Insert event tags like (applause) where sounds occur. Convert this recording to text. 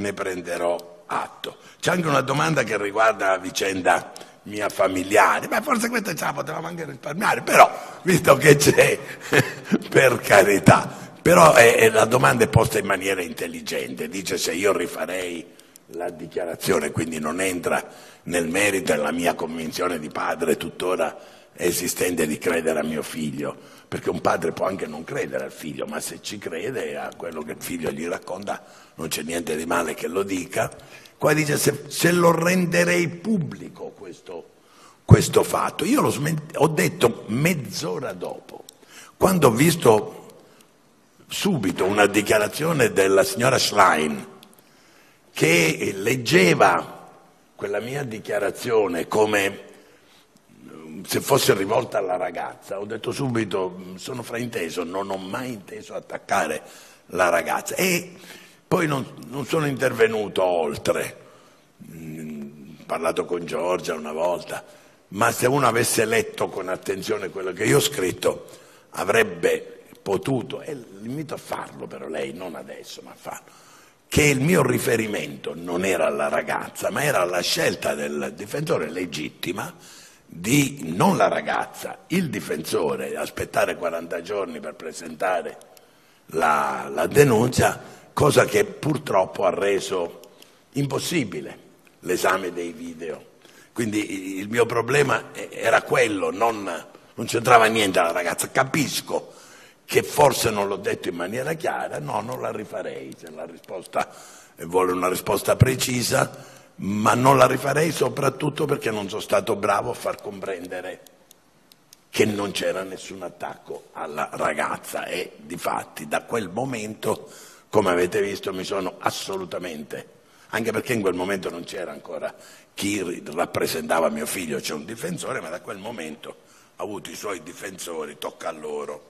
ne prenderò atto. C'è anche una domanda che riguarda la vicenda mia familiare. Beh, forse questa ce la potevamo anche risparmiare, però, visto che c'è, (laughs) per carità. Però è, è, la domanda è posta in maniera intelligente. Dice se io rifarei la dichiarazione, quindi non entra nel merito della mia convinzione di padre tuttora esistente di credere a mio figlio, perché un padre può anche non credere al figlio, ma se ci crede a quello che il figlio gli racconta non c'è niente di male che lo dica. Qua dice se, se lo renderei pubblico questo, questo fatto. Io ho detto mezz'ora dopo, quando ho visto subito una dichiarazione della signora Schlein che leggeva quella mia dichiarazione come se fosse rivolta alla ragazza, ho detto subito sono frainteso, non ho mai inteso attaccare la ragazza. E poi non, non sono intervenuto oltre, ho mm, parlato con Giorgia una volta, ma se uno avesse letto con attenzione quello che io ho scritto avrebbe potuto, e l'invito a farlo però lei, non adesso, ma a farlo, che il mio riferimento non era alla ragazza, ma era alla scelta del difensore legittima di non la ragazza, il difensore, aspettare 40 giorni per presentare la, la denuncia, cosa che purtroppo ha reso impossibile l'esame dei video. Quindi il mio problema era quello, non, non c'entrava niente la ragazza. Capisco che forse non l'ho detto in maniera chiara, no, non la rifarei se la risposta vuole una risposta precisa ma non la rifarei soprattutto perché non sono stato bravo a far comprendere che non c'era nessun attacco alla ragazza e difatti da quel momento, come avete visto, mi sono assolutamente, anche perché in quel momento non c'era ancora chi rappresentava mio figlio, c'è un difensore, ma da quel momento ha avuto i suoi difensori, tocca a loro